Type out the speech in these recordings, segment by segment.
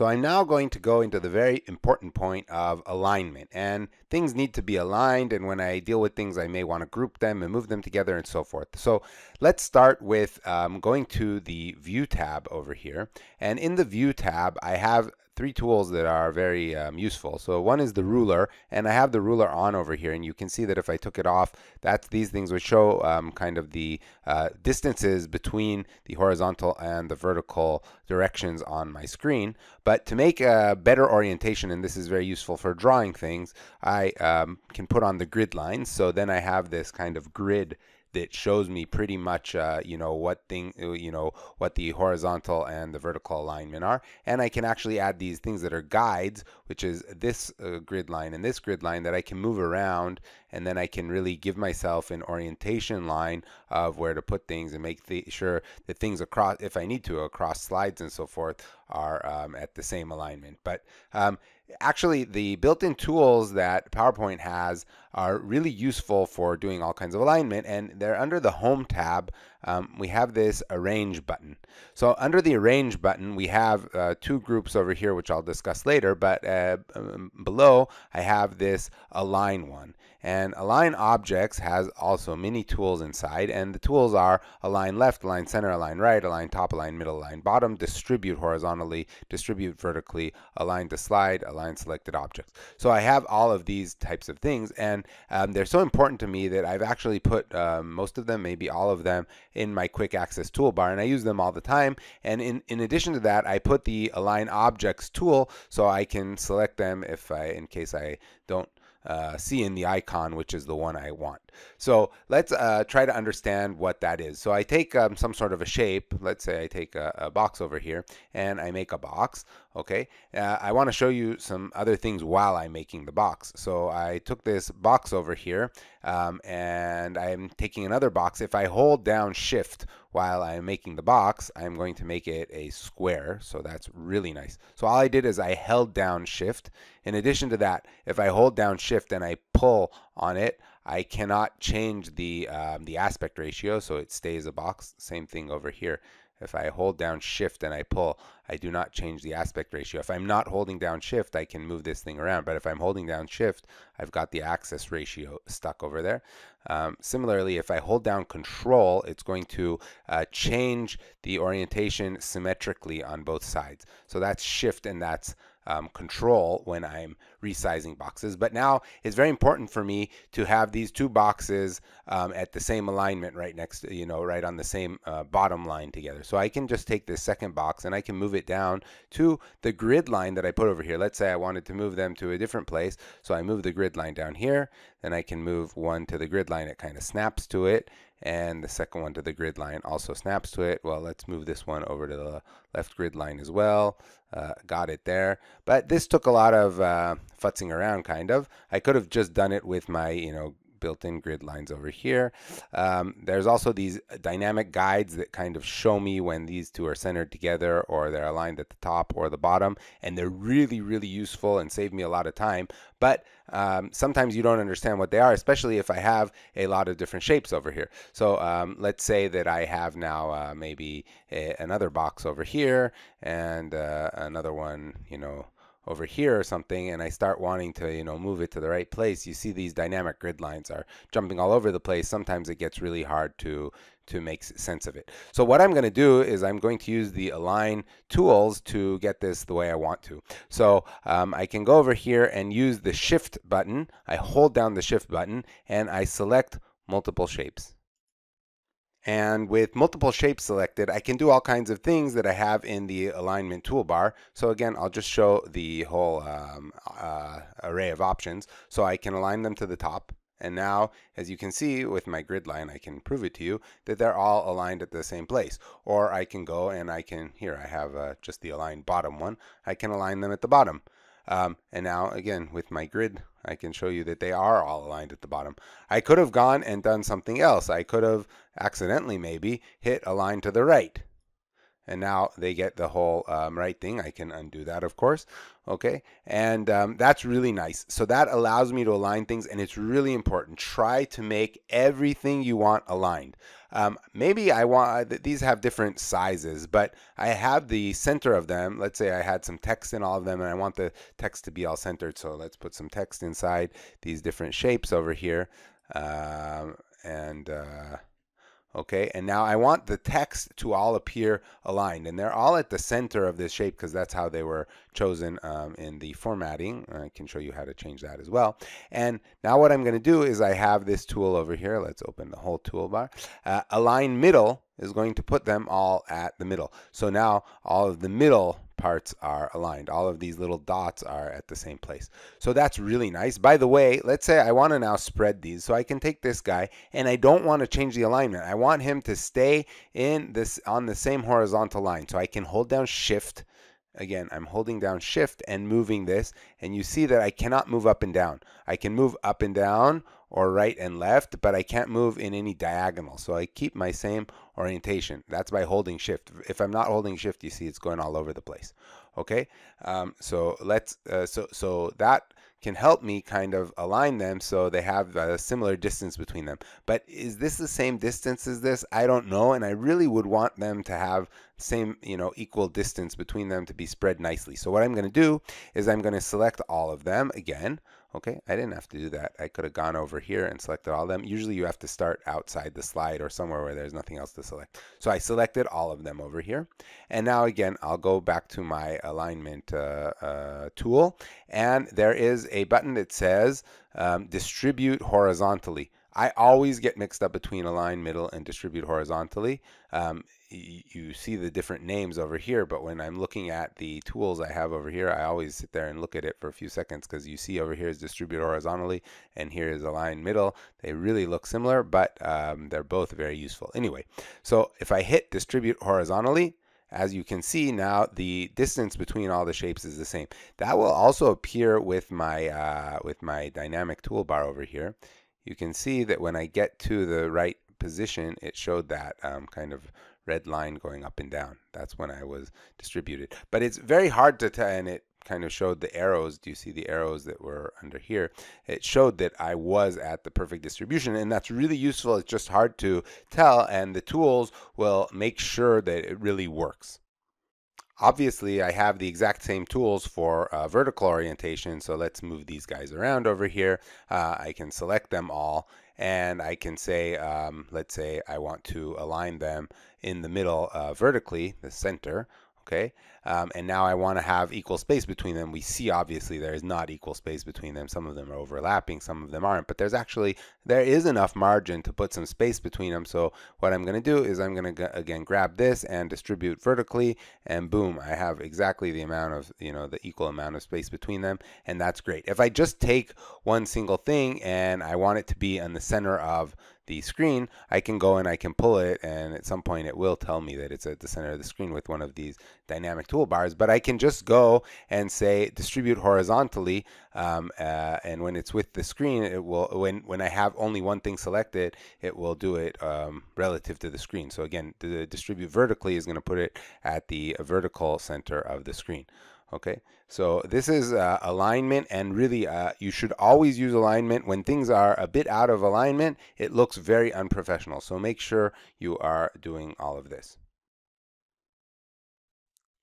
So I'm now going to go into the very important point of alignment. And things need to be aligned. And when I deal with things, I may want to group them and move them together and so forth. So let's start with um, going to the View tab over here. And in the View tab, I have three tools that are very um, useful. So one is the ruler, and I have the ruler on over here, and you can see that if I took it off, that's these things would show um, kind of the uh, distances between the horizontal and the vertical directions on my screen. But to make a better orientation, and this is very useful for drawing things, I um, can put on the grid lines. So then I have this kind of grid that shows me pretty much uh, you know what thing uh, you know what the horizontal and the vertical alignment are. And I can actually add these things that are guides which is this uh, grid line and this grid line that I can move around and then I can really give myself an orientation line of where to put things and make the, sure that things across if I need to across slides and so forth are um, at the same alignment. But um, actually the built-in tools that PowerPoint has are really useful for doing all kinds of alignment and they're under the home tab um, we have this arrange button. So under the arrange button we have uh, two groups over here which I'll discuss later but uh, um, below I have this align one. And align objects has also many tools inside and the tools are align left align center align right align top align middle align bottom distribute horizontally distribute vertically align to slide align selected objects. So I have all of these types of things and um, they're so important to me that I've actually put um, most of them maybe all of them in my quick access toolbar and I use them all the time and in, in addition to that I put the align objects tool so I can select them if I in case I don't uh, see in the icon, which is the one I want. So let's uh, try to understand what that is. So I take um, some sort of a shape. Let's say I take a, a box over here and I make a box. Okay. Uh, I want to show you some other things while I'm making the box. So I took this box over here um, and I'm taking another box. If I hold down shift while I'm making the box, I'm going to make it a square. So that's really nice. So all I did is I held down shift. In addition to that, if I hold down shift and I pull on it, I cannot change the um, the aspect ratio so it stays a box. Same thing over here. If I hold down shift and I pull, I do not change the aspect ratio. If I'm not holding down shift, I can move this thing around. But if I'm holding down shift, I've got the axis ratio stuck over there. Um, similarly, if I hold down control, it's going to uh, change the orientation symmetrically on both sides. So that's shift and that's um, control when I'm resizing boxes. But now it's very important for me to have these two boxes um, at the same alignment right next to, you know, right on the same uh, bottom line together. So I can just take this second box and I can move it down to the grid line that I put over here. Let's say I wanted to move them to a different place. So I move the grid line down here. Then I can move one to the grid line. It kind of snaps to it and the second one to the grid line also snaps to it. Well, let's move this one over to the left grid line as well. Uh, got it there. But this took a lot of uh, futzing around, kind of. I could have just done it with my, you know, built-in grid lines over here. Um, there's also these dynamic guides that kind of show me when these two are centered together or they're aligned at the top or the bottom and they're really really useful and save me a lot of time but um, sometimes you don't understand what they are especially if I have a lot of different shapes over here so um, let's say that I have now uh, maybe a, another box over here and uh, another one you know over here or something and I start wanting to you know move it to the right place you see these dynamic grid lines are jumping all over the place. Sometimes it gets really hard to to make sense of it. So what I'm going to do is I'm going to use the align tools to get this the way I want to. So um, I can go over here and use the shift button. I hold down the shift button and I select multiple shapes and with multiple shapes selected, I can do all kinds of things that I have in the alignment toolbar. So again, I'll just show the whole um, uh, array of options. So I can align them to the top. And now, as you can see with my grid line, I can prove it to you that they're all aligned at the same place. Or I can go and I can, here I have uh, just the aligned bottom one. I can align them at the bottom. Um, and now again with my grid I can show you that they are all aligned at the bottom. I could have gone and done something else. I could have accidentally maybe hit align to the right. And now they get the whole um, right thing. I can undo that, of course. Okay, and um, that's really nice. So that allows me to align things, and it's really important. Try to make everything you want aligned. Um, maybe I want these have different sizes, but I have the center of them. Let's say I had some text in all of them, and I want the text to be all centered. So let's put some text inside these different shapes over here, um, and. Uh, okay? And now I want the text to all appear aligned and they're all at the center of this shape because that's how they were chosen um, in the formatting. I can show you how to change that as well. And now what I'm going to do is I have this tool over here. Let's open the whole toolbar. Uh, align middle is going to put them all at the middle. So now all of the middle parts are aligned. All of these little dots are at the same place. So that's really nice. By the way, let's say I want to now spread these. So I can take this guy and I don't want to change the alignment. I want him to stay in this on the same horizontal line. So I can hold down shift. Again, I'm holding down shift and moving this and you see that I cannot move up and down. I can move up and down or right and left, but I can't move in any diagonal. So I keep my same orientation. That's by holding shift. If I'm not holding shift, you see it's going all over the place. Okay, um, so let's uh, so so that can help me kind of align them so they have a similar distance between them. But is this the same distance as this? I don't know, and I really would want them to have same, you know, equal distance between them to be spread nicely. So what I'm going to do is I'm going to select all of them again. Okay, I didn't have to do that. I could have gone over here and selected all of them. Usually you have to start outside the slide or somewhere where there's nothing else to select. So I selected all of them over here. And now again, I'll go back to my alignment uh, uh, tool. And there is a button that says um, distribute horizontally. I always get mixed up between align middle and distribute horizontally. Um, you see the different names over here, but when I'm looking at the tools I have over here, I always sit there and look at it for a few seconds because you see over here is distribute horizontally and here is align middle. They really look similar, but um, they're both very useful. Anyway, so if I hit distribute horizontally, as you can see now the distance between all the shapes is the same. That will also appear with my uh, with my dynamic toolbar over here. You can see that when I get to the right position, it showed that um, kind of red line going up and down. That's when I was distributed. But it's very hard to tell, and it kind of showed the arrows. Do you see the arrows that were under here? It showed that I was at the perfect distribution, and that's really useful. It's just hard to tell, and the tools will make sure that it really works. Obviously, I have the exact same tools for uh, vertical orientation, so let's move these guys around over here. Uh, I can select them all, and I can say, um, let's say I want to align them in the middle uh, vertically, the center, okay? Um, and now I want to have equal space between them. We see obviously there is not equal space between them. Some of them are overlapping, some of them aren't, but there's actually, there is enough margin to put some space between them. So what I'm going to do is I'm going to, again, grab this and distribute vertically, and boom, I have exactly the amount of, you know, the equal amount of space between them, and that's great. If I just take one single thing and I want it to be in the center of the screen, I can go and I can pull it, and at some point it will tell me that it's at the center of the screen with one of these dynamic toolbars. But I can just go and say distribute horizontally, um, uh, and when it's with the screen, it will when when I have only one thing selected, it will do it um, relative to the screen. So again, the distribute vertically is going to put it at the vertical center of the screen okay? So this is uh, alignment and really uh, you should always use alignment. When things are a bit out of alignment it looks very unprofessional. So make sure you are doing all of this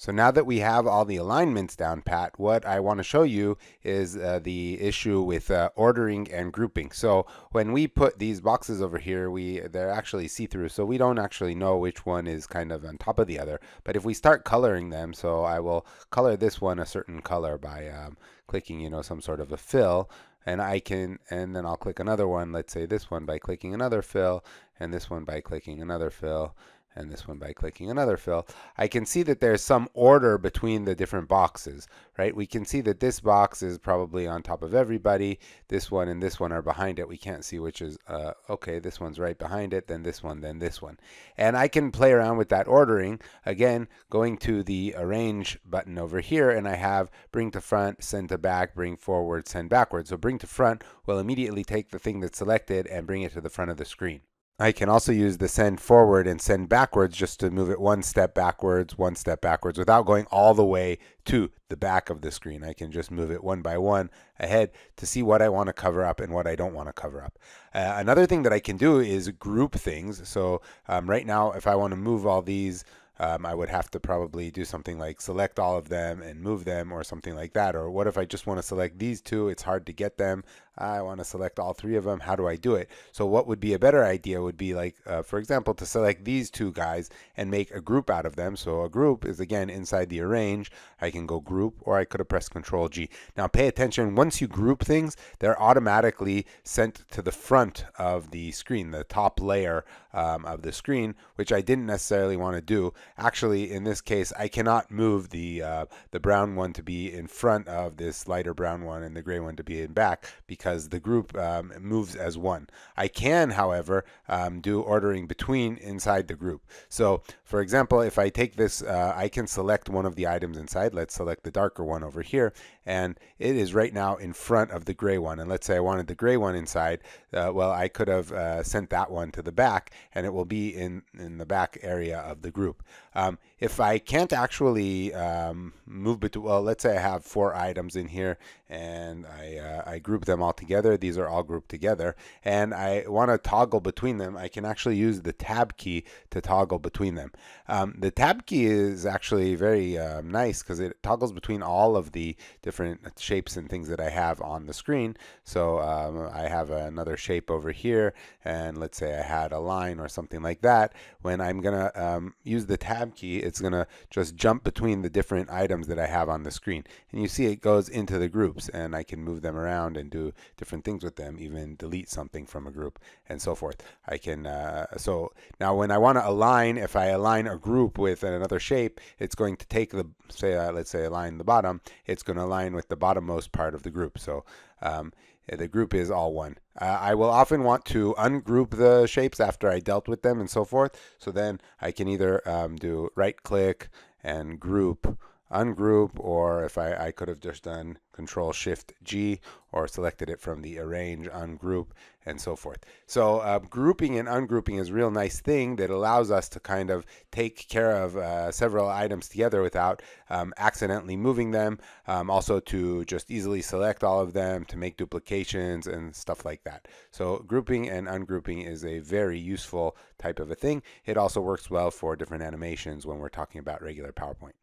so now that we have all the alignments down pat, what I want to show you is uh, the issue with uh, ordering and grouping. So when we put these boxes over here, we they're actually see-through, so we don't actually know which one is kind of on top of the other. But if we start coloring them, so I will color this one a certain color by um, clicking, you know, some sort of a fill, and I can, and then I'll click another one, let's say this one by clicking another fill, and this one by clicking another fill, and this one by clicking another fill, I can see that there's some order between the different boxes, right? We can see that this box is probably on top of everybody. This one and this one are behind it. We can't see which is, uh, okay, this one's right behind it, then this one, then this one. And I can play around with that ordering, again, going to the arrange button over here, and I have bring to front, send to back, bring forward, send backward. So bring to front will immediately take the thing that's selected and bring it to the front of the screen. I can also use the send forward and send backwards just to move it one step backwards, one step backwards without going all the way to the back of the screen. I can just move it one by one ahead to see what I want to cover up and what I don't want to cover up. Uh, another thing that I can do is group things. So um, right now, if I want to move all these um, I would have to probably do something like select all of them and move them or something like that. Or what if I just want to select these two? It's hard to get them. I want to select all three of them. How do I do it? So what would be a better idea would be like, uh, for example, to select these two guys and make a group out of them. So a group is again inside the arrange. I can go group or I could have pressed control G. Now pay attention. Once you group things, they're automatically sent to the front of the screen, the top layer um, of the screen, which I didn't necessarily want to do. Actually, in this case, I cannot move the uh, the brown one to be in front of this lighter brown one and the gray one to be in back because because the group um, moves as one. I can, however, um, do ordering between inside the group. So, for example, if I take this, uh, I can select one of the items inside. Let's select the darker one over here, and it is right now in front of the gray one. And let's say I wanted the gray one inside. Uh, well, I could have uh, sent that one to the back, and it will be in, in the back area of the group. Um, if I can't actually um, move between, well, let's say I have four items in here, and I, uh, I group them all together. These are all grouped together. And I want to toggle between them. I can actually use the tab key to toggle between them. Um, the tab key is actually very um, nice because it toggles between all of the different shapes and things that I have on the screen. So um, I have another shape over here. And let's say I had a line or something like that. When I'm to um, use the tab key, it's to just jump between the different items that I have on the screen. And you see it goes into the groups and I can move them around and do different things with them, even delete something from a group and so forth. I can, uh, so now when I want to align, if I align a group with another shape, it's going to take the, say, uh, let's say align the bottom, it's going to align with the bottommost part of the group. So um, the group is all one. Uh, I will often want to ungroup the shapes after I dealt with them and so forth. So then I can either um, do right click and group ungroup or if I, I could have just done control shift G or selected it from the arrange ungroup and so forth. So uh, grouping and ungrouping is a real nice thing that allows us to kind of take care of uh, several items together without um, accidentally moving them. Um, also to just easily select all of them to make duplications and stuff like that. So grouping and ungrouping is a very useful type of a thing. It also works well for different animations when we're talking about regular PowerPoint.